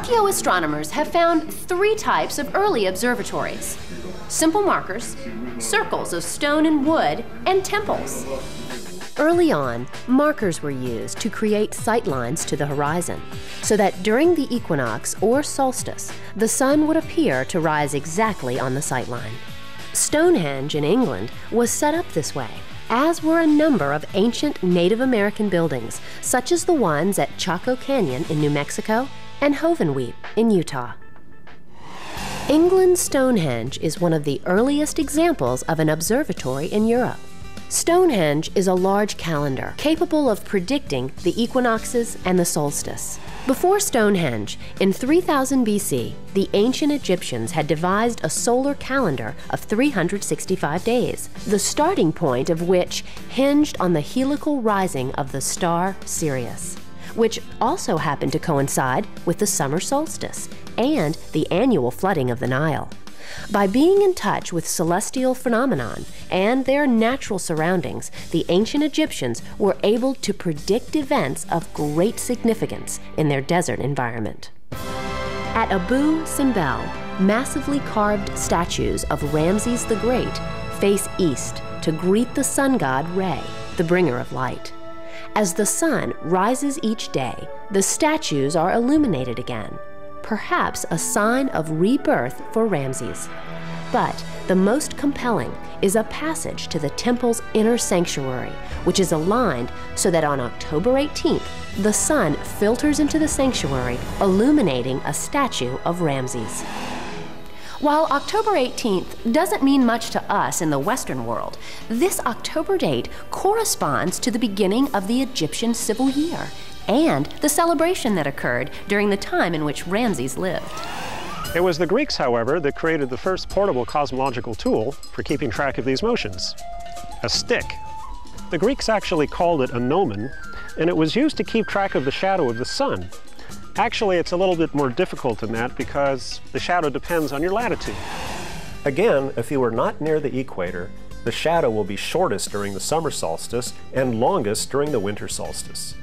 Archaeoastronomers have found three types of early observatories simple markers, circles of stone and wood, and temples. Early on, markers were used to create sight lines to the horizon, so that during the equinox or solstice, the sun would appear to rise exactly on the sight line. Stonehenge in England was set up this way, as were a number of ancient Native American buildings, such as the ones at Chaco Canyon in New Mexico and Hovenweep in Utah. England's Stonehenge is one of the earliest examples of an observatory in Europe. Stonehenge is a large calendar capable of predicting the equinoxes and the solstice. Before Stonehenge, in 3000 BC, the ancient Egyptians had devised a solar calendar of 365 days, the starting point of which hinged on the heliacal rising of the star Sirius, which also happened to coincide with the summer solstice and the annual flooding of the Nile. By being in touch with celestial phenomenon and their natural surroundings, the ancient Egyptians were able to predict events of great significance in their desert environment. At Abu Simbel, massively carved statues of Ramses the Great face east to greet the sun god Re, the bringer of light. As the sun rises each day, the statues are illuminated again, perhaps a sign of rebirth for Ramses. But the most compelling is a passage to the temple's inner sanctuary, which is aligned so that on October 18th, the sun filters into the sanctuary, illuminating a statue of Ramses. While October 18th doesn't mean much to us in the Western world, this October date corresponds to the beginning of the Egyptian civil year and the celebration that occurred during the time in which Ramses lived. It was the Greeks, however, that created the first portable cosmological tool for keeping track of these motions, a stick. The Greeks actually called it a gnomon, and it was used to keep track of the shadow of the sun. Actually, it's a little bit more difficult than that because the shadow depends on your latitude. Again, if you are not near the equator, the shadow will be shortest during the summer solstice and longest during the winter solstice.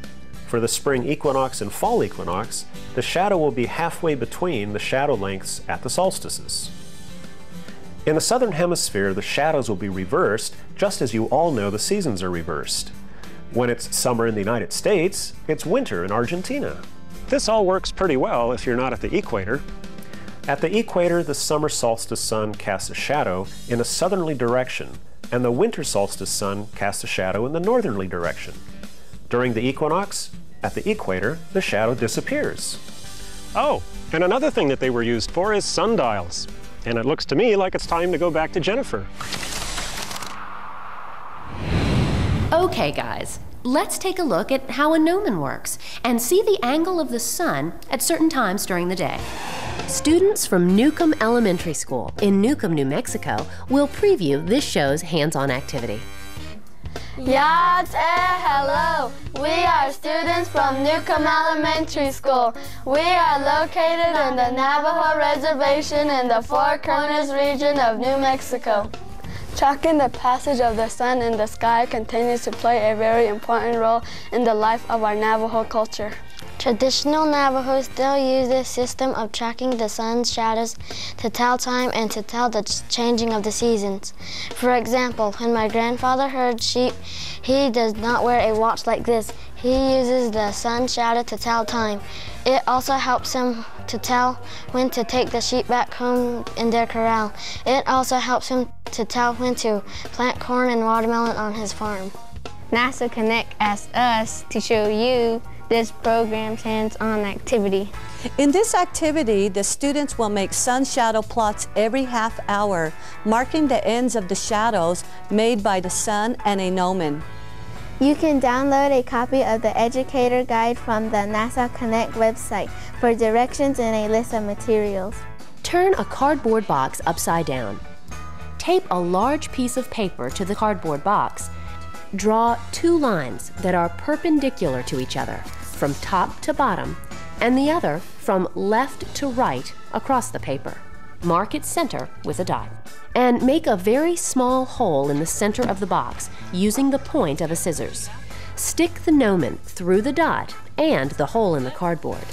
For the spring equinox and fall equinox, the shadow will be halfway between the shadow lengths at the solstices. In the southern hemisphere, the shadows will be reversed, just as you all know the seasons are reversed. When it's summer in the United States, it's winter in Argentina. This all works pretty well if you're not at the equator. At the equator, the summer solstice sun casts a shadow in a southerly direction, and the winter solstice sun casts a shadow in the northerly direction. During the equinox, at the equator, the shadow disappears. Oh, and another thing that they were used for is sundials. And it looks to me like it's time to go back to Jennifer. Okay, guys, let's take a look at how a gnomon works and see the angle of the sun at certain times during the day. Students from Newcomb Elementary School in Newcomb, New Mexico will preview this show's hands-on activity. Yats eh, hello. We are students from Newcomb Elementary School. We are located on the Navajo Reservation in the Four Corners region of New Mexico. Tracking the passage of the sun in the sky continues to play a very important role in the life of our Navajo culture. Traditional Navajo still use this system of tracking the sun's shadows to tell time and to tell the changing of the seasons. For example, when my grandfather herds sheep, he does not wear a watch like this. He uses the sun shadow to tell time. It also helps him to tell when to take the sheep back home in their corral. It also helps him to tell when to plant corn and watermelon on his farm. NASA Connect asked us to show you this program's hands-on activity. In this activity, the students will make sun shadow plots every half hour, marking the ends of the shadows made by the sun and a gnomon. You can download a copy of the Educator Guide from the NASA Connect website for directions and a list of materials. Turn a cardboard box upside down. Tape a large piece of paper to the cardboard box. Draw two lines that are perpendicular to each other from top to bottom and the other from left to right across the paper. Mark its center with a dot. And make a very small hole in the center of the box using the point of a scissors. Stick the gnomon through the dot and the hole in the cardboard.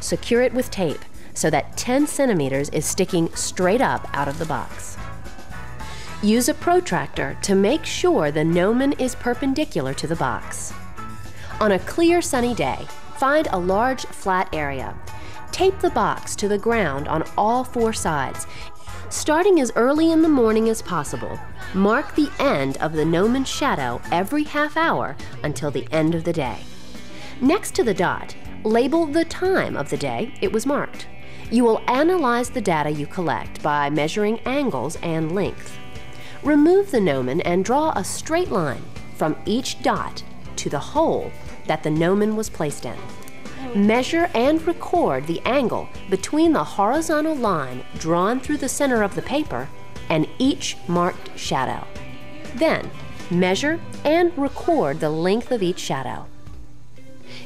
secure it with tape so that 10 centimeters is sticking straight up out of the box. Use a protractor to make sure the gnomon is perpendicular to the box. On a clear sunny day, find a large flat area. Tape the box to the ground on all four sides. Starting as early in the morning as possible, mark the end of the gnomon shadow every half hour until the end of the day. Next to the dot, label the time of the day it was marked. You will analyze the data you collect by measuring angles and length. Remove the gnomon and draw a straight line from each dot to the hole that the gnomon was placed in. Measure and record the angle between the horizontal line drawn through the center of the paper and each marked shadow. Then, measure and record the length of each shadow.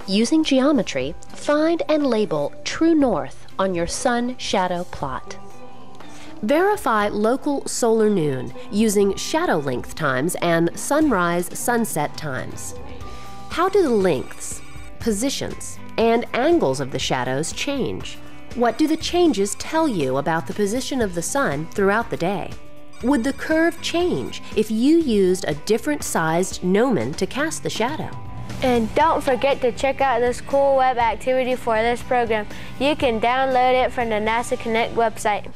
Using geometry, find and label true north on your sun shadow plot. Verify local solar noon using shadow length times and sunrise sunset times. How do the lengths, positions, and angles of the shadows change? What do the changes tell you about the position of the sun throughout the day? Would the curve change if you used a different sized gnomon to cast the shadow? And don't forget to check out this cool web activity for this program. You can download it from the NASA Connect website.